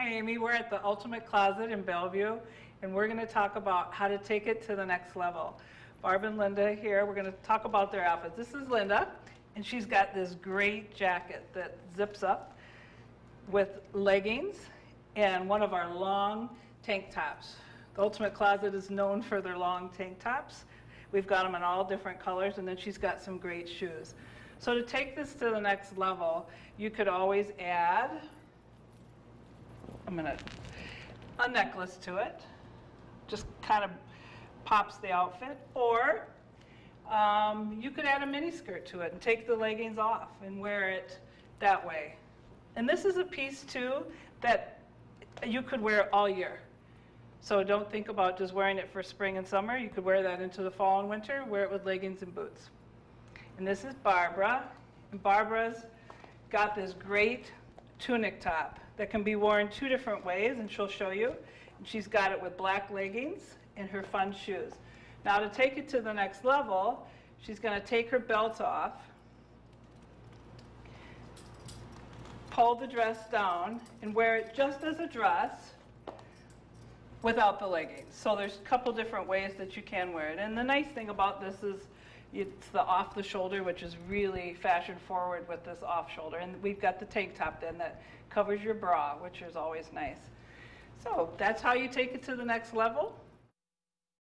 Hi, Amy. We're at the Ultimate Closet in Bellevue, and we're going to talk about how to take it to the next level. Barb and Linda here, we're going to talk about their outfits. This is Linda, and she's got this great jacket that zips up with leggings and one of our long tank tops. The Ultimate Closet is known for their long tank tops. We've got them in all different colors, and then she's got some great shoes. So to take this to the next level, you could always add I'm a necklace to it. Just kind of pops the outfit. Or um, you could add a mini skirt to it and take the leggings off and wear it that way. And this is a piece too that you could wear all year. So don't think about just wearing it for spring and summer. You could wear that into the fall and winter, wear it with leggings and boots. And this is Barbara. And Barbara's got this great tunic top that can be worn two different ways, and she'll show you. And she's got it with black leggings and her fun shoes. Now to take it to the next level, she's going to take her belt off, pull the dress down, and wear it just as a dress without the leggings. So there's a couple different ways that you can wear it. And the nice thing about this is it's the off the shoulder, which is really fashion forward with this off shoulder. And we've got the tank top then that covers your bra, which is always nice. So that's how you take it to the next level.